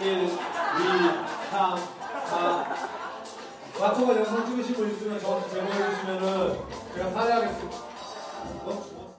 1, 2, 3, 4 맞춰서 영상 찍으시고 있으면 저한테 제보해주시면은 제가 사례하겠습니다. 어?